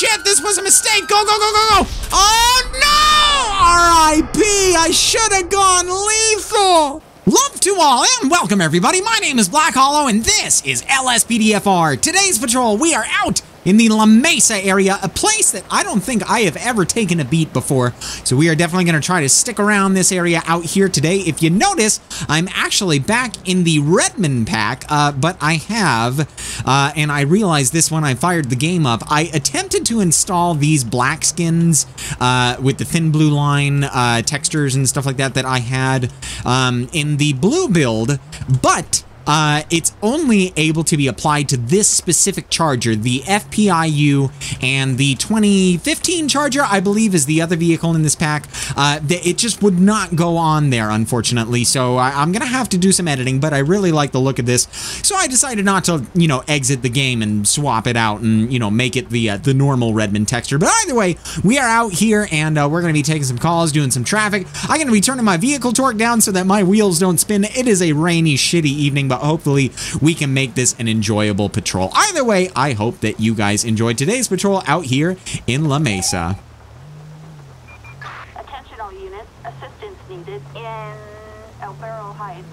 shit, this was a mistake. Go, go, go, go, go. Oh, no! R.I.P. I should have gone lethal. Love to all and welcome everybody. My name is Black Hallow and this is LSPDFR. Today's patrol, we are out in the La Mesa area, a place that I don't think I have ever taken a beat before. So we are definitely going to try to stick around this area out here today. If you notice, I'm actually back in the Redmond pack, uh, but I have, uh, and I realized this when I fired the game up, I attempted to install these black skins uh, with the thin blue line uh, textures and stuff like that that I had um, in the blue build, but uh, it's only able to be applied to this specific charger, the FPIU and the 2015 charger, I believe is the other vehicle in this pack. Uh, it just would not go on there, unfortunately. So I, am going to have to do some editing, but I really like the look of this. So I decided not to, you know, exit the game and swap it out and, you know, make it the, uh, the normal Redmond texture. But either way, we are out here and uh, we're going to be taking some calls, doing some traffic. I'm going to be turning my vehicle torque down so that my wheels don't spin. It is a rainy, shitty evening, but hopefully we can make this an enjoyable patrol. Either way, I hope that you guys enjoyed today's patrol out here in La Mesa. Attention all units, assistance needed in El Burro Heights.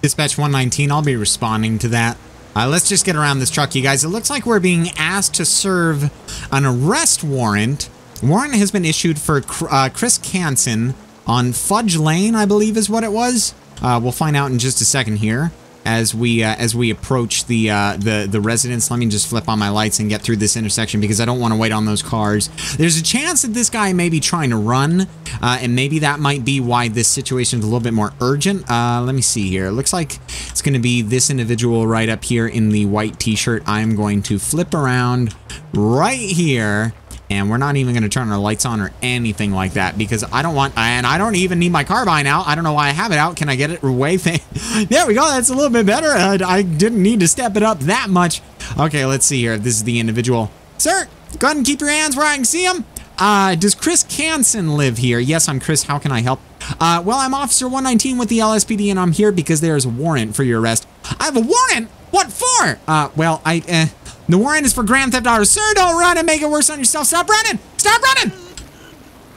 Dispatch 119, I'll be responding to that. Uh, let's just get around this truck, you guys. It looks like we're being asked to serve an arrest warrant. Warrant has been issued for uh, Chris Canson on Fudge Lane, I believe is what it was. Uh, we'll find out in just a second here as we uh, as we approach the uh, the the residence. Let me just flip on my lights and get through this intersection because I don't want to wait on those cars. There's a chance that this guy may be trying to run, uh, and maybe that might be why this situation is a little bit more urgent. Uh, let me see here. It looks like it's going to be this individual right up here in the white T-shirt. I'm going to flip around right here and we're not even going to turn our lights on or anything like that because I don't want, and I don't even need my carbine out. I don't know why I have it out. Can I get it away? there we go. That's a little bit better. Uh, I didn't need to step it up that much. Okay, let's see here. This is the individual. Sir, go ahead and keep your hands where I can see them. Uh, does Chris Canson live here? Yes, I'm Chris. How can I help? Uh, well, I'm Officer 119 with the LSPD, and I'm here because there's a warrant for your arrest. I have a warrant? What for? Uh, well, I, uh, the warrant is for Grand Theft Auto. Sir, don't run and make it worse on yourself. Stop running! Stop running!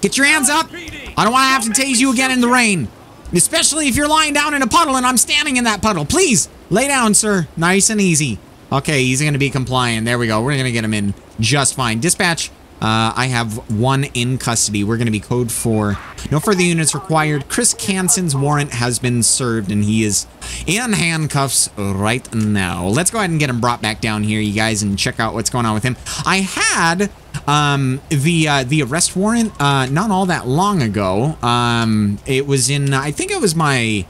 Get your hands up. I don't want to have to tase you again in the rain. Especially if you're lying down in a puddle and I'm standing in that puddle. Please, lay down, sir. Nice and easy. Okay, he's going to be compliant. There we go. We're going to get him in just fine. Dispatch, uh, I have one in custody. We're going to be code for no further units required. Chris Canson's warrant has been served and he is in handcuffs right now. Let's go ahead and get him brought back down here, you guys, and check out what's going on with him. I had um, the uh, the arrest warrant uh, not all that long ago. Um, it was in, I think it was my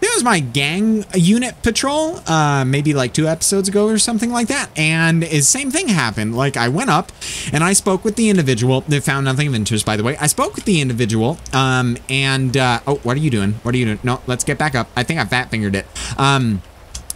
it was my gang unit patrol, uh, maybe like two episodes ago or something like that. And the same thing happened. Like I went up and I spoke with the individual. They found nothing of interest, by the way. I spoke with the individual. Um, and, uh, oh, what are you doing? What are you doing? No, let's get back up. I think I fat fingered it. Um,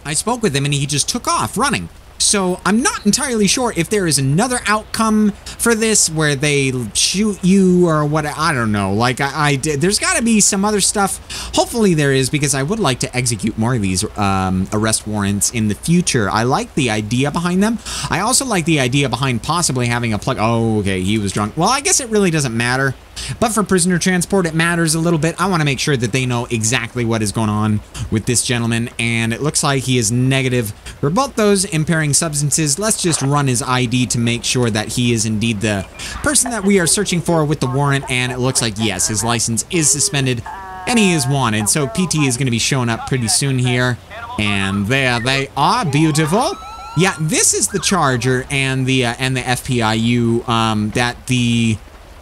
I spoke with him and he just took off running. So I'm not entirely sure if there is another outcome for this where they shoot you or what. I don't know. Like I, I did, there's got to be some other stuff. Hopefully there is because I would like to execute more of these um, arrest warrants in the future. I like the idea behind them. I also like the idea behind possibly having a plug. Oh, okay, he was drunk. Well, I guess it really doesn't matter. But for prisoner transport, it matters a little bit. I want to make sure that they know exactly what is going on with this gentleman. And it looks like he is negative for both those impairing substances. Let's just run his ID to make sure that he is indeed the person that we are searching for with the warrant. And it looks like, yes, his license is suspended and he is wanted. So PT is going to be showing up pretty soon here. And there they are. Beautiful. Yeah, this is the Charger and the uh, and the FPIU um, that the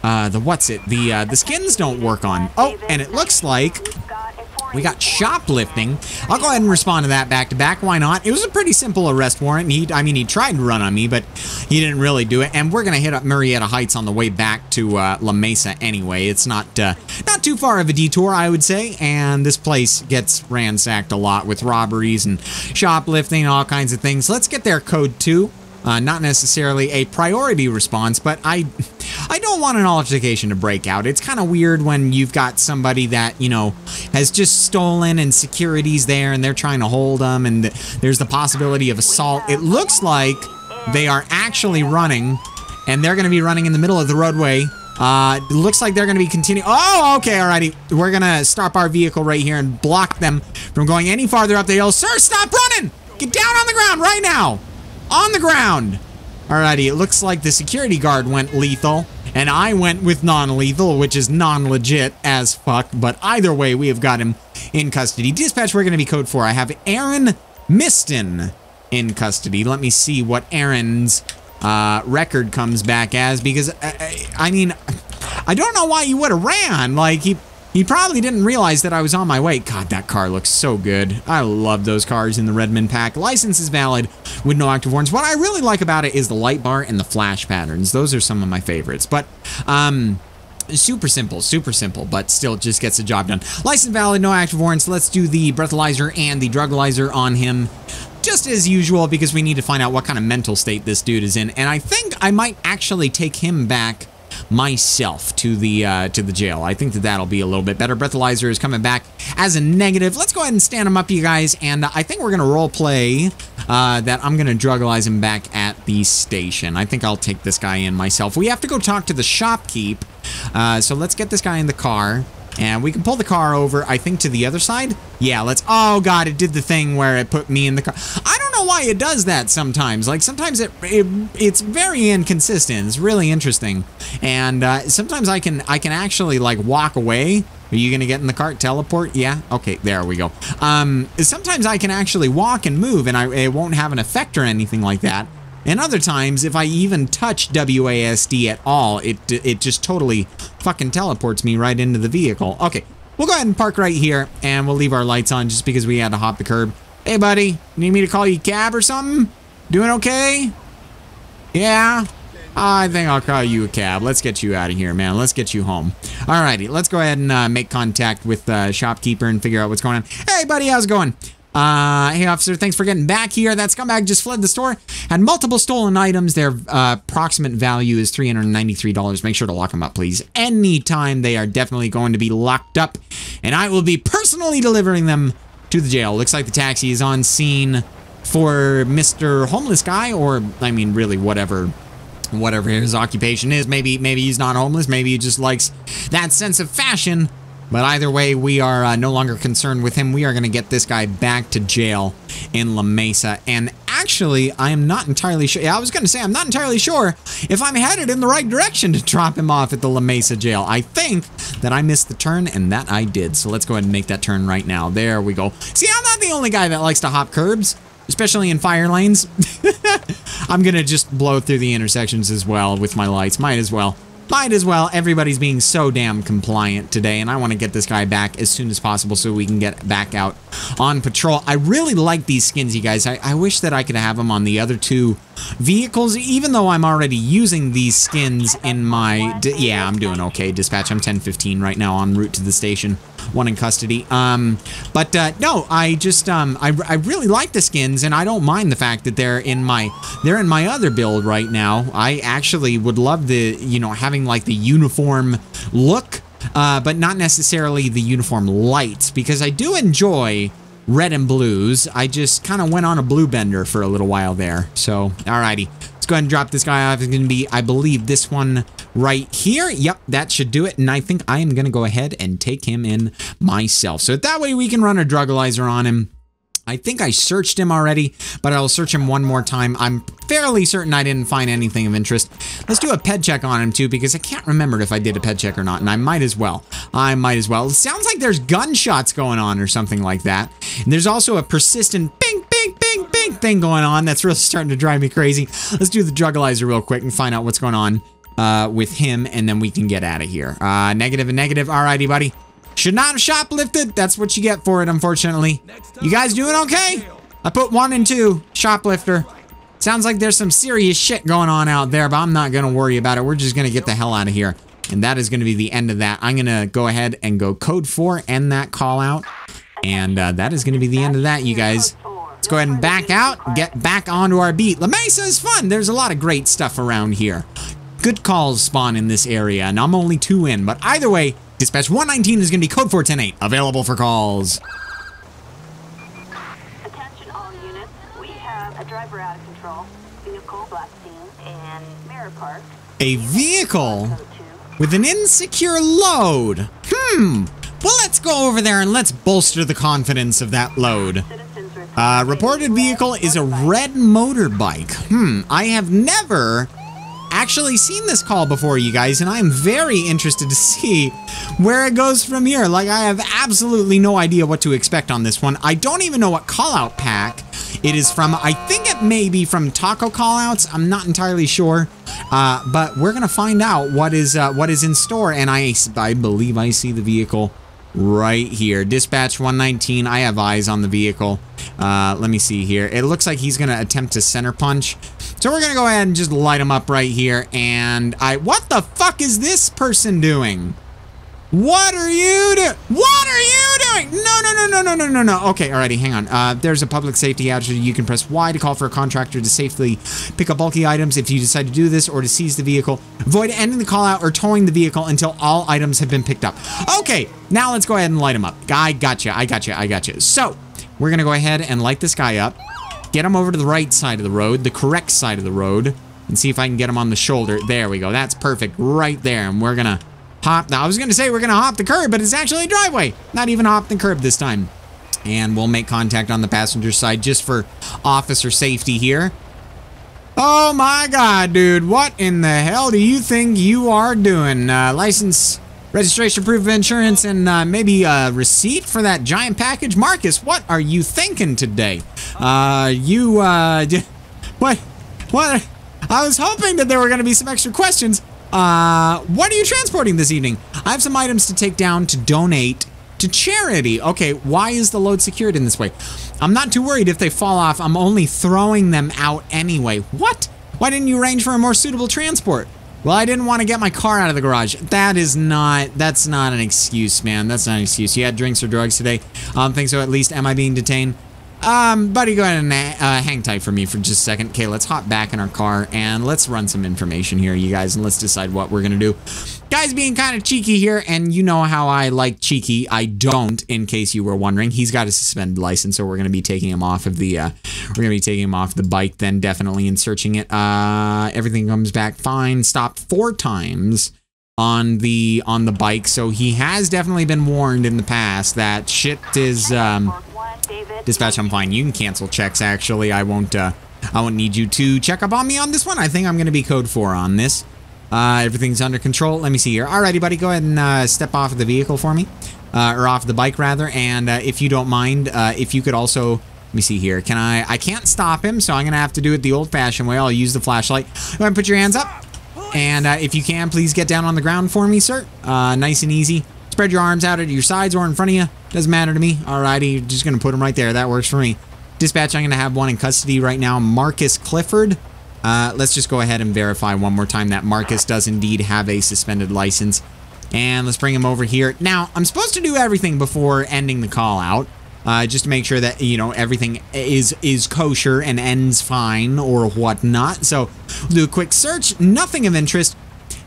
uh, the what's it? The uh, the skins don't work on. Oh, and it looks like we got shoplifting. I'll go ahead and respond to that back to back. Why not? It was a pretty simple arrest warrant. He, I mean, he tried to run on me, but he didn't really do it. And we're gonna hit up Murrieta Heights on the way back to uh, La Mesa anyway. It's not uh, not too far of a detour, I would say. And this place gets ransacked a lot with robberies and shoplifting, and all kinds of things. Let's get their code two. Uh, not necessarily a priority response, but I, I don't want an altercation to break out. It's kind of weird when you've got somebody that, you know, has just stolen and security's there and they're trying to hold them and there's the possibility of assault. It looks like they are actually running and they're going to be running in the middle of the roadway. Uh, looks like they're going to be continuing. Oh, okay, alrighty. We're going to stop our vehicle right here and block them from going any farther up the hill. Sir, stop running! Get down on the ground right now! On the ground! Alrighty, it looks like the security guard went lethal, and I went with non-lethal, which is non-legit as fuck, but either way, we have got him in custody. Dispatch, we're going to be code 4. I have Aaron Miston in custody. Let me see what Aaron's uh, record comes back as, because, uh, I mean, I don't know why he would have ran. Like, he he probably didn't realize that I was on my way. God, that car looks so good. I love those cars in the Redmond pack. License is valid with no active warrants. What I really like about it is the light bar and the flash patterns. Those are some of my favorites. But, um, super simple, super simple, but still just gets the job done. License valid, no active warrants. Let's do the breathalyzer and the drugalyzer on him just as usual because we need to find out what kind of mental state this dude is in. And I think I might actually take him back myself to the uh, to the jail. I think that that'll be a little bit better. Breathalyzer is coming back as a negative. Let's go ahead and stand him up, you guys, and I think we're gonna role play uh, that I'm gonna drugalyze him back at the station. I think I'll take this guy in myself. We have to go talk to the shopkeep, uh, so let's get this guy in the car. And we can pull the car over, I think, to the other side. Yeah, let's... Oh, God, it did the thing where it put me in the car. I don't know why it does that sometimes. Like, sometimes it, it it's very inconsistent. It's really interesting. And uh, sometimes I can I can actually, like, walk away. Are you to get in the cart, teleport? Yeah? Okay, there we go. Um, sometimes I can actually walk and move, and I, it won't have an effect or anything like that. And other times, if I even touch WASD at all, it it just totally fucking teleports me right into the vehicle. Okay, we'll go ahead and park right here, and we'll leave our lights on just because we had to hop the curb. Hey, buddy, need me to call you cab or something? Doing okay? Yeah? I think I'll call you a cab. Let's get you out of here, man. Let's get you home. Alrighty, let's go ahead and uh, make contact with the shopkeeper and figure out what's going on. Hey, buddy, how's it going? Uh, hey, officer, thanks for getting back here. That scumbag just fled the store. Had multiple stolen items. Their uh, approximate value is $393. Make sure to lock them up, please. Anytime they are definitely going to be locked up. And I will be personally delivering them to the jail. Looks like the taxi is on scene for Mr. Homeless Guy, or, I mean, really, whatever whatever his occupation is. Maybe maybe he's not homeless. Maybe he just likes that sense of fashion. But either way, we are uh, no longer concerned with him. We are going to get this guy back to jail in La Mesa. And actually, I am not entirely sure. Yeah, I was going to say, I'm not entirely sure if I'm headed in the right direction to drop him off at the La Mesa jail. I think that I missed the turn, and that I did. So let's go ahead and make that turn right now. There we go. See, I'm not the only guy that likes to hop curbs, especially in fire lanes. I'm going to just blow through the intersections as well with my lights. Might as well. Might as well. Everybody's being so damn compliant today, and I want to get this guy back as soon as possible so we can get back out on patrol. I really like these skins, you guys. I, I wish that I could have them on the other two vehicles, even though I'm already using these skins in my... yeah, I'm doing okay. Dispatch, I'm 1015 right now en route to the station. One in custody. Um, but uh, no, I just um, I, I really like the skins, and I don't mind the fact that they're in my they're in my other build right now. I actually would love the you know having like the uniform look, uh, but not necessarily the uniform lights because I do enjoy red and blues. I just kind of went on a blue bender for a little while there. So, alrighty. Let's go ahead and drop this guy off. It's going to be, I believe, this one right here. Yep, that should do it. And I think I am going to go ahead and take him in myself. So that way we can run a drugalyzer on him. I think I searched him already, but I'll search him one more time. I'm fairly certain I didn't find anything of interest. Let's do a ped check on him too, because I can't remember if I did a ped check or not, and I might as well. I might as well. It sounds like there's gunshots going on or something like that. And there's also a persistent bing, bing, bing, bing thing going on that's really starting to drive me crazy. Let's do the drugalyzer real quick and find out what's going on uh, with him, and then we can get out of here. Uh, negative and negative. Alrighty, buddy. Should not have shoplifted. That's what you get for it, unfortunately. You guys doing okay? I put one and two. Shoplifter. Sounds like there's some serious shit going on out there, but I'm not going to worry about it. We're just going to get the hell out of here. And that is going to be the end of that. I'm going to go ahead and go code 4, end that call out. And uh, that is going to be the end of that, you guys. Let's go ahead and back out, get back onto our beat. La Mesa is fun. There's a lot of great stuff around here. Good calls spawn in this area, and I'm only two in. But either way, Dispatch 119 is going to be code 4108, available for calls. Attention all units. We have a driver out of control, vehicle scene, and mirror Park. A vehicle with an insecure load. Hmm. Well, let's go over there and let's bolster the confidence of that load. Uh, reported vehicle is a red motorbike. Hmm, I have never actually seen this call before, you guys, and I'm very interested to see where it goes from here. Like, I have absolutely no idea what to expect on this one. I don't even know what callout pack it is from. I think it may be from Taco Callouts. I'm not entirely sure, uh, but we're gonna find out what is uh, what is in store. And I, I believe I see the vehicle right here. Dispatch 119. I have eyes on the vehicle. Uh, let me see here. It looks like he's going to attempt to center punch. So we're going to go ahead and just light him up right here. And I... What the fuck is this person doing? What are you doing? What are you doing? No, no, no, no, no, no, no, no. Okay, alrighty, hang on. Uh, there's a public safety hazard. You can press Y to call for a contractor to safely pick up bulky items if you decide to do this or to seize the vehicle. Avoid ending the call out or towing the vehicle until all items have been picked up. Okay, now let's go ahead and light him up. I gotcha, I gotcha, I gotcha. So, we're gonna go ahead and light this guy up. Get him over to the right side of the road, the correct side of the road, and see if I can get him on the shoulder. There we go. That's perfect right there. And we're gonna hop. I was gonna say we're gonna hop the curb, but it's actually a driveway. Not even hop the curb this time. And we'll make contact on the passenger side just for officer safety here. Oh my god, dude. What in the hell do you think you are doing? Uh, license, registration, proof of insurance, and uh, maybe a receipt for that giant package? Marcus, what are you thinking today? Uh, you, uh, what? What? I was hoping that there were going to be some extra questions. Uh, what are you transporting this evening? I have some items to take down to donate to charity. Okay, why is the load secured in this way? I'm not too worried if they fall off. I'm only throwing them out anyway. What? Why didn't you arrange for a more suitable transport? Well, I didn't want to get my car out of the garage. That is not, that's not an excuse, man. That's not an excuse. You had drinks or drugs today? Don't think so. At least, am I being detained? Um, buddy, go ahead and uh, hang tight for me for just a second. Okay, let's hop back in our car and let's run some information here, you guys, and let's decide what we're gonna do. Guys being kind of cheeky here, and you know how I like cheeky. I don't, in case you were wondering. He's got a suspended license, so we're gonna be taking him off of the, uh, we're gonna be taking him off the bike, then definitely and searching it. Uh, everything comes back fine. Stopped four times on the on the bike, so he has definitely been warned in the past that shit is um. Mark 1, David. Dispatch, I'm fine. You can cancel checks. Actually, I won't. Uh, I won't need you to check up on me on this one. I think I'm going to be code four on this. Uh, everything's under control. Let me see here. Alrighty, buddy, go ahead and uh, step off of the vehicle for me, uh, or off the bike rather. And uh, if you don't mind, uh, if you could also. Let me see here. Can I? I can't stop him, so I'm gonna have to do it the old-fashioned way. I'll use the flashlight. Go ahead and put your hands up. And uh, if you can, please get down on the ground for me, sir. Nice and easy. Spread your arms out at your sides or in front of you. Doesn't matter to me. Alrighty, you're just gonna put them right there. That works for me. Dispatch, I'm gonna have one in custody right now. Marcus Clifford. Uh, let's just go ahead and verify one more time that Marcus does indeed have a suspended license. And let's bring him over here. Now, I'm supposed to do everything before ending the call out. Uh, just to make sure that you know everything is is kosher and ends fine or whatnot. So do a quick search. Nothing of interest.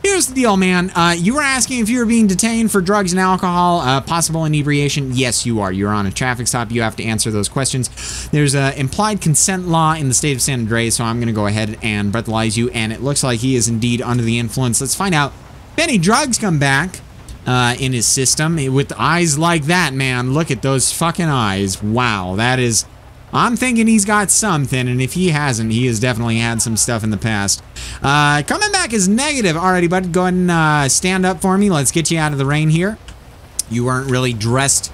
Here's the deal, man. Uh, you were asking if you were being detained for drugs and alcohol, uh, possible inebriation. Yes, you are. You're on a traffic stop. You have to answer those questions. There's a implied consent law in the state of San Andreas, so I'm going to go ahead and breathalyze you. And it looks like he is indeed under the influence. Let's find out if any drugs come back uh, in his system with eyes like that, man. Look at those fucking eyes. Wow, that is. I'm thinking he's got something, and if he hasn't, he has definitely had some stuff in the past. Uh, coming back is negative. Alrighty, bud, go ahead and uh, stand up for me. Let's get you out of the rain here. You weren't really dressed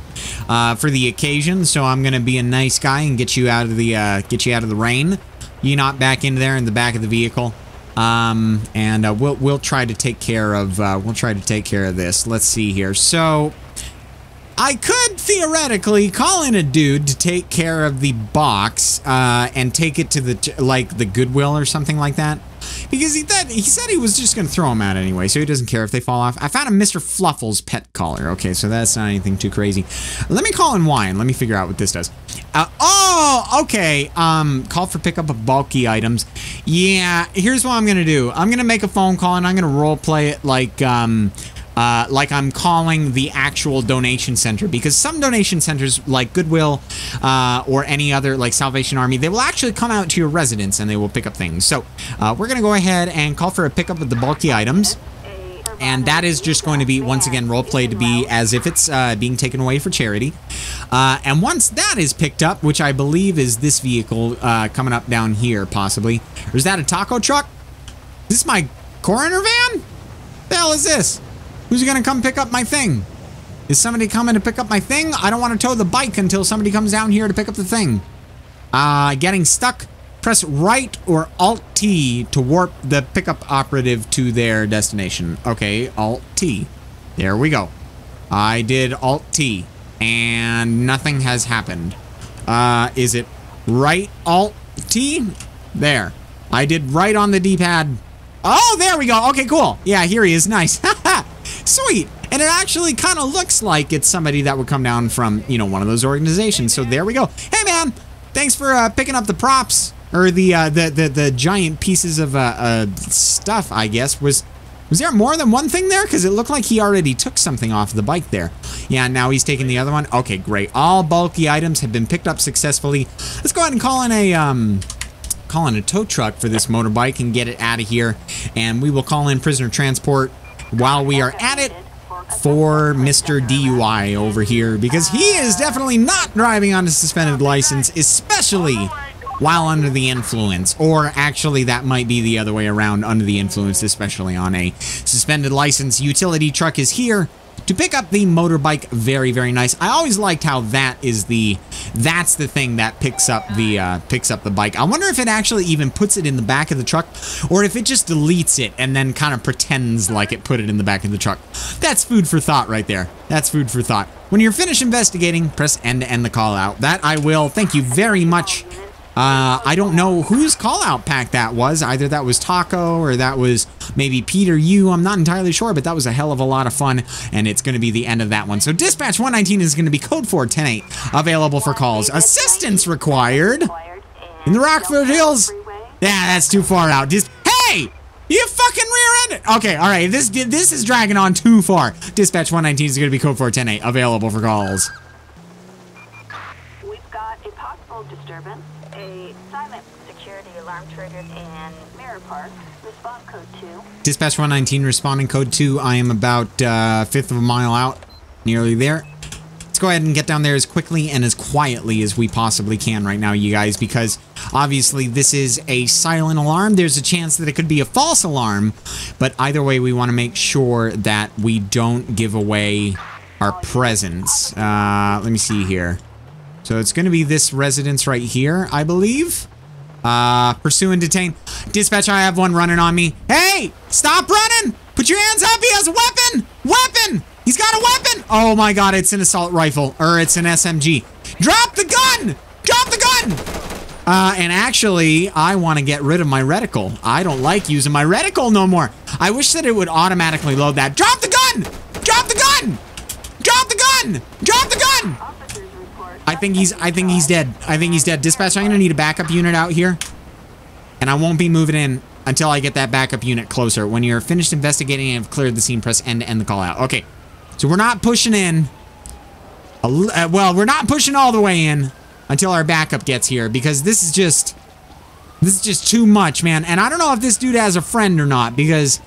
uh, for the occasion, so I'm gonna be a nice guy and get you out of the uh, get you out of the rain. You not back in there in the back of the vehicle. Um, and uh, we'll we'll try to take care of uh, we'll try to take care of this. Let's see here. So I could theoretically call in a dude to take care of the box uh, and take it to the like the Goodwill or something like that. Because he thought, he said he was just going to throw them out anyway, so he doesn't care if they fall off. I found a Mr. Fluffles pet collar. Okay, so that's not anything too crazy. Let me call in wine. Let me figure out what this does. Uh, oh, okay. Um, call for pickup of bulky items. Yeah, here's what I'm going to do. I'm going to make a phone call and I'm going to role play it like um, uh, like I'm calling the actual donation center because some donation centers like Goodwill uh, or any other like Salvation Army, they will actually come out to your residence and they will pick up things. So uh, we're going to go ahead and call for a pickup of the bulky items. And that is just going to be, once again, role played to be as if it's uh, being taken away for charity. Uh, and once that is picked up, which I believe is this vehicle uh, coming up down here, possibly. Or is that a taco truck? Is this my coroner van? The hell is this? Who's gonna come pick up my thing? Is somebody coming to pick up my thing? I don't want to tow the bike until somebody comes down here to pick up the thing. Uh, getting stuck. Press right or Alt T to warp the pickup operative to their destination. Okay, Alt T. There we go. I did Alt T and nothing has happened. Uh, is it right Alt T? There. I did right on the D-pad. Oh, there we go. Okay, cool. Yeah, here he is. Nice. Sweet. And it actually kind of looks like it's somebody that would come down from, you know, one of those organizations. So there we go. Hey, man. Thanks for uh, picking up the props or the uh, the, the the giant pieces of uh, uh, stuff. I guess was was there more than one thing there? Because it looked like he already took something off the bike there. Yeah, now he's taking the other one. Okay, great. All bulky items have been picked up successfully. Let's go ahead and call in a um, call in a tow truck for this motorbike and get it out of here. And we will call in prisoner transport while we are at it for Mr. DUI over here because he is definitely not driving on a suspended license, especially while under the influence. Or actually, that might be the other way around under the influence, especially on a suspended license. Utility truck is here to pick up the motorbike very very nice. I always liked how that is the that's the thing that picks up the uh, picks up the bike. I wonder if it actually even puts it in the back of the truck or if it just deletes it and then kind of pretends like it put it in the back of the truck. That's food for thought right there. That's food for thought. When you're finished investigating press end to end the call out. That i will. Thank you very much uh, I don't know whose call out pack that was. Either that was Taco or that was maybe PeterU. I'm not entirely sure, but that was a hell of a lot of fun, and it's going to be the end of that one. So Dispatch 119 is going to be code 4108, available for calls. Assistance required in the Rockford Hills. Yeah, that's too far out. Just hey, you fucking rear-ended. Okay, all right. This this is dragging on too far. Dispatch 119 is going to be code 4108, available for calls. We've got a possible disturbance, a silent security alarm triggered in Mirror Park. Response code 2. Dispatch 119 responding code 2. I am about uh, fifth of a mile out, nearly there. Let's go ahead and get down there as quickly and as quietly as we possibly can right now, you guys, because obviously this is a silent alarm. There's a chance that it could be a false alarm, but either way, we want to make sure that we don't give away our presence. Uh, let me see here. So it's going to be this residence right here, I believe. Uh, pursue and detain. Dispatch, I have one running on me. Hey, stop running! Put your hands up, he has a weapon! Weapon! He's got a weapon! Oh my god, it's an assault rifle, or it's an SMG. Drop the gun! Drop the gun! Uh, and actually, I want to get rid of my reticle. I don't like using my reticle no more. I wish that it would automatically load that. Drop the gun! Drop the gun! Drop the gun! Drop the gun! I think he's I think he's dead. I think he's dead. Dispatch, I'm gonna need a backup unit out here. And I won't be moving in until I get that backup unit closer. When you're finished investigating and have cleared the scene, press end to end the call out. Okay. So we're not pushing in. Uh, well, we're not pushing all the way in until our backup gets here because this is just this is just too much, man. And I don't know if this dude has a friend or not because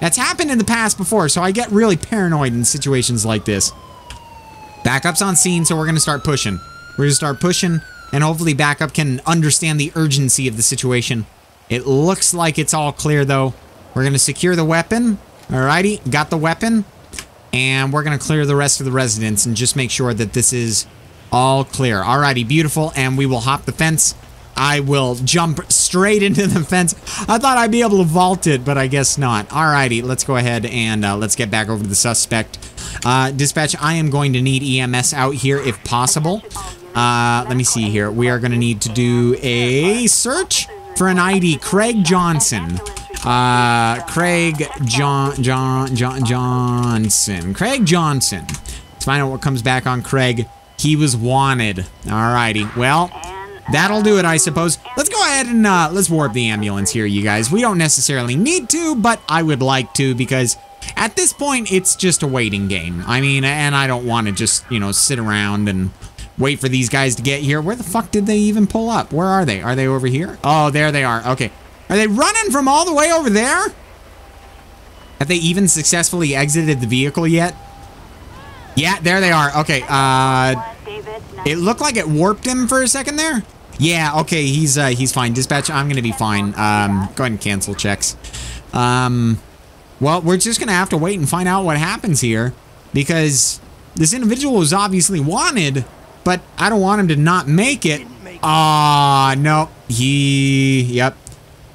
that's happened in the past before. So I get really paranoid in situations like this. Backup's on scene, so we're going to start pushing. We're going to start pushing, and hopefully backup can understand the urgency of the situation. It looks like it's all clear, though. We're going to secure the weapon. Alrighty, got the weapon. And we're going to clear the rest of the residents and just make sure that this is all clear. Alrighty, beautiful. And we will hop the fence. I will jump straight into the fence. I thought I'd be able to vault it, but I guess not. Alrighty, let's go ahead and uh, let's get back over to the suspect. Uh, dispatch, I am going to need EMS out here if possible. Uh, let me see here. We are going to need to do a search for an ID. Craig Johnson. Uh, Craig John John John Johnson. Craig Johnson. Let's find out what comes back on Craig. He was wanted. Alrighty. Well, that'll do it, I suppose. Let's go ahead and uh, let's warp the ambulance here, you guys. We don't necessarily need to, but I would like to because at this point, it's just a waiting game. I mean, and I don't want to just, you know, sit around and wait for these guys to get here. Where the fuck did they even pull up? Where are they? Are they over here? Oh, there they are. Okay. Are they running from all the way over there? Have they even successfully exited the vehicle yet? Yeah, there they are. Okay, uh, it looked like it warped him for a second there. Yeah, okay, he's uh, he's fine. Dispatch, I'm gonna be fine. Um, go ahead and cancel checks. Um, well, we're just gonna have to wait and find out what happens here because this individual is obviously wanted, but I don't want him to not make it. Ah, uh, no, he, yep.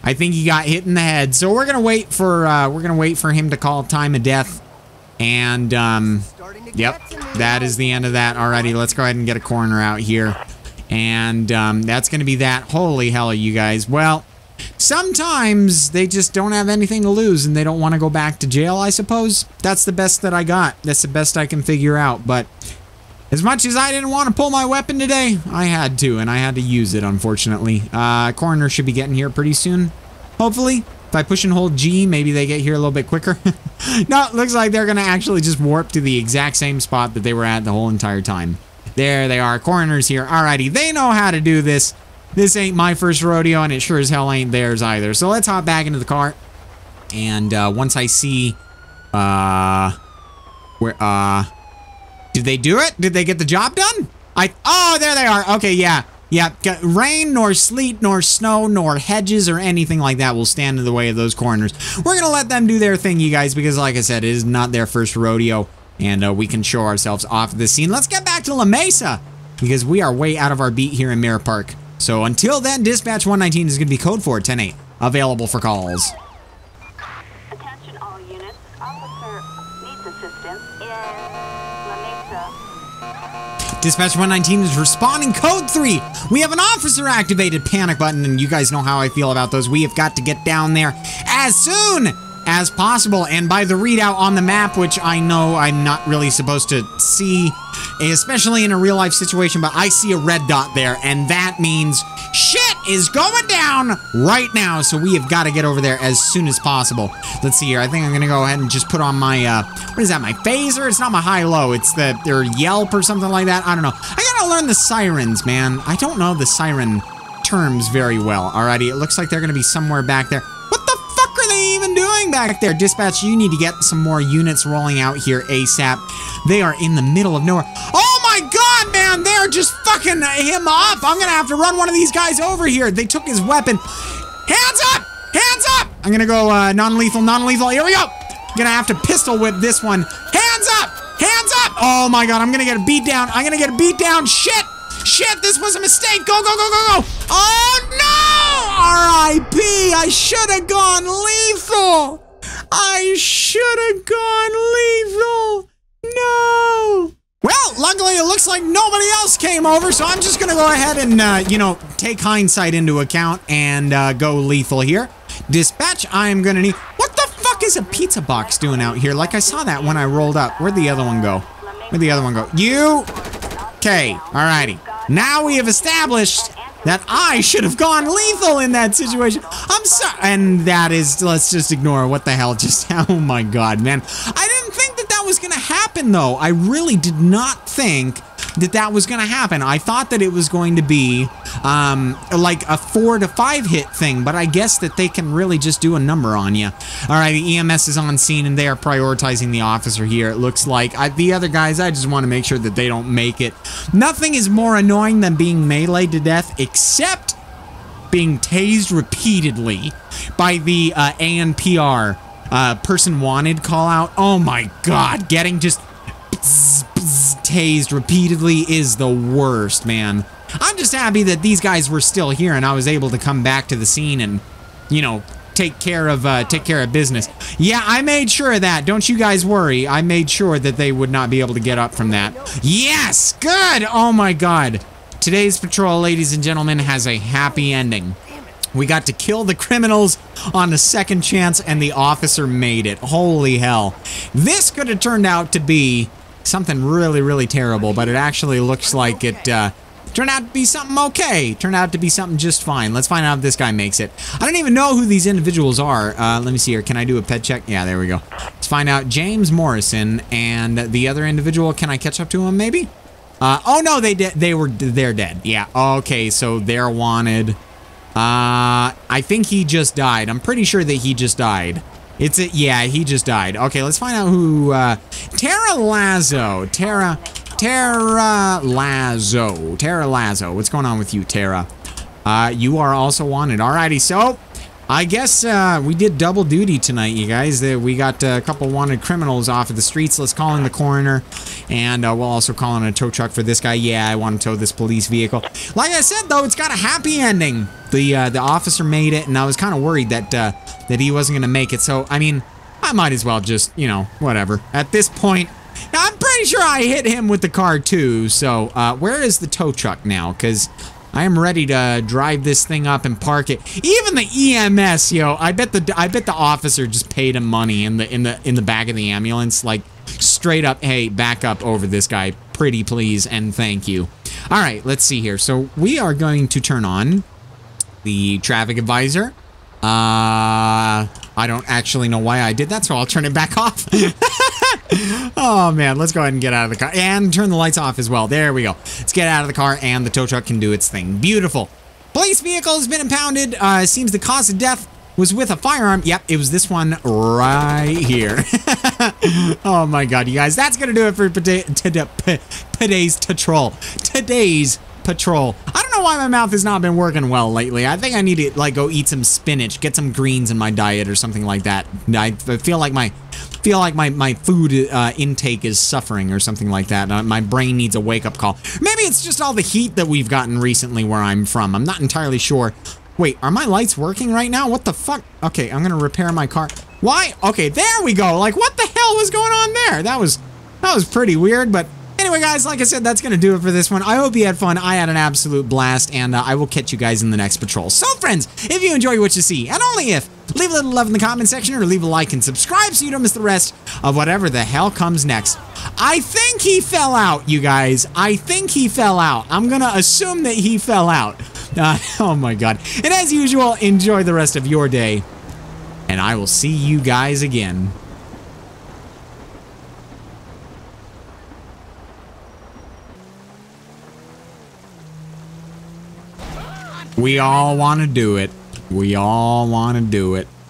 I think he got hit in the head. So we're gonna wait for uh, we're gonna wait for him to call time of death, and um, yep, that is the end of that. Alrighty, let's go ahead and get a coroner out here, and um, that's gonna be that. Holy hell, you guys! Well, sometimes they just don't have anything to lose and they don't want to go back to jail. I suppose that's the best that I got. That's the best I can figure out, but. As much as I didn't want to pull my weapon today, I had to, and I had to use it, unfortunately. Uh, coroner should be getting here pretty soon, hopefully. If I push and hold G, maybe they get here a little bit quicker. no, it looks like they're going to actually just warp to the exact same spot that they were at the whole entire time. There they are, coroners here. Alrighty, they know how to do this. This ain't my first rodeo, and it sure as hell ain't theirs either. So let's hop back into the car. And uh, once I see... Uh... Where... Uh... Did they do it? Did they get the job done? I... Oh, there they are. Okay, yeah. Yeah, rain, nor sleet, nor snow, nor hedges, or anything like that will stand in the way of those coroners. We're going to let them do their thing, you guys, because like I said, it is not their first rodeo, and uh, we can show ourselves off the scene. Let's get back to La Mesa, because we are way out of our beat here in Mirror Park. So until then, Dispatch 119 is going to be code for 108, available for calls. Attention all units. Officer needs assistance in La Mesa. Dispatch 119 is responding code 3. We have an officer activated panic button, and you guys know how I feel about those. We have got to get down there as soon as possible. And by the readout on the map, which I know I'm not really supposed to see, especially in a real life situation, but I see a red dot there, and that means shit is going down right now. So we have got to get over there as soon as possible. Let's see here. I think I'm going to go ahead and just put on my, uh, what is that, my phaser? It's not my high-low. It's the, their Yelp or something like that. I don't know. I got to learn the sirens, man. I don't know the siren terms very well. Alrighty, it looks like they're going to be somewhere back there. What the fuck are they back there? Dispatch, you need to get some more units rolling out here ASAP. They are in the middle of nowhere. Oh my god, man! They're just fucking him up! I'm gonna have to run one of these guys over here. They took his weapon. Hands up! Hands up! I'm gonna go uh, non-lethal, non-lethal. Here we go! Gonna have to pistol whip this one. Hands up! Hands up! Oh my god, I'm gonna get a beat down. I'm gonna get a beat down. Shit! Shit, this was a mistake. Go, go, go, go, go. Oh, no! R.I.P. I should have gone lethal. I should have gone lethal. No. Well, luckily it looks like nobody else came over, so I'm just going to go ahead and, uh, you know, take hindsight into account and uh, go lethal here. Dispatch, I am going to need... What the fuck is a pizza box doing out here? Like, I saw that when I rolled up. Where'd the other one go? Where'd the other one go? You... Okay, alrighty. Now we have established that I should have gone lethal in that situation. I'm sorry. And that is, let's just ignore what the hell just, oh my god, man. I didn't think that that was going to happen, though. I really did not think that that was going to happen. I thought that it was going to be um, like a four to five hit thing, but I guess that they can really just do a number on you. All right, the EMS is on scene and they are prioritizing the officer here. It looks like I, the other guys, I just want to make sure that they don't make it. Nothing is more annoying than being meleeed to death, except being tased repeatedly by the uh, ANPR uh, person wanted call out. Oh my god, getting just tased repeatedly is the worst, man. I'm just happy that these guys were still here and I was able to come back to the scene and, you know, take care of uh, take care of business. Yeah, I made sure of that. Don't you guys worry. I made sure that they would not be able to get up from that. Yes, good. Oh my god. Today's patrol, ladies and gentlemen, has a happy ending. We got to kill the criminals on the second chance, and the officer made it. Holy hell. This could have turned out to be something really, really terrible, but it actually looks like it uh, turned out to be something okay. Turned out to be something just fine. Let's find out if this guy makes it. I don't even know who these individuals are. Uh, let me see here. Can I do a ped check? Yeah, there we go. Let's find out James Morrison and the other individual. Can I catch up to him maybe? Uh, oh no, they did. They were. They're dead. Yeah. Okay. So they're wanted. Uh, I think he just died. I'm pretty sure that he just died. It's a, yeah, he just died. Okay, let's find out who, uh, Tara Lazo. Tara, Tara Lazo. Tara Lazo. What's going on with you, Tara? Uh, you are also wanted. Alrighty, so I guess uh, we did double duty tonight, you guys. Uh, we got a couple wanted criminals off of the streets. Let's call in the coroner, and uh, we'll also call in a tow truck for this guy. Yeah, I want to tow this police vehicle. Like I said, though, it's got a happy ending. The uh, the officer made it, and I was kind of worried that uh, that he wasn't going to make it. So, I mean, I might as well just, you know, whatever. At this point, I'm pretty sure I hit him with the car too. So, uh, where is the tow truck now? Because I am ready to drive this thing up and park it. Even the EMS, yo, I bet the I bet the officer just paid him money in the in the in the back of the ambulance, like straight up, hey, back up over this guy, pretty please, and thank you. All right, let's see here. So we are going to turn on the traffic advisor. Uh, I don't actually know why I did that, so I'll turn it back off. oh man, let's go ahead and get out of the car and turn the lights off as well. There we go. Let's get out of the car and the tow truck can do its thing. Beautiful. Police vehicle has been impounded. Uh, seems the cause of death was with a firearm. Yep, it was this one right here. oh my god, you guys, that's gonna do it for today's patrol. Today's patrol. I don't know why my mouth has not been working well lately. I think I need to like go eat some spinach, get some greens in my diet or something like that. I feel like my feel like my my food uh, intake is suffering or something like that. Uh, my brain needs a wake up call. Maybe it's just all the heat that we've gotten recently where I'm from. I'm not entirely sure. Wait, are my lights working right now? What the fuck? Okay, I'm gonna repair my car. Why? Okay, there we go. Like, what the hell was going on there? That was that was pretty weird, but Anyway, guys, like I said, that's going to do it for this one. I hope you had fun. I had an absolute blast, and uh, I will catch you guys in the next patrol. So, friends, if you enjoy what you see, and only if, leave a little love in the comment section or leave a like and subscribe so you don't miss the rest of whatever the hell comes next. I think he fell out, you guys. I think he fell out. I'm going to assume that he fell out. Uh, oh, my God. And as usual, enjoy the rest of your day, and I will see you guys again. We all want to do it. We all want to do it.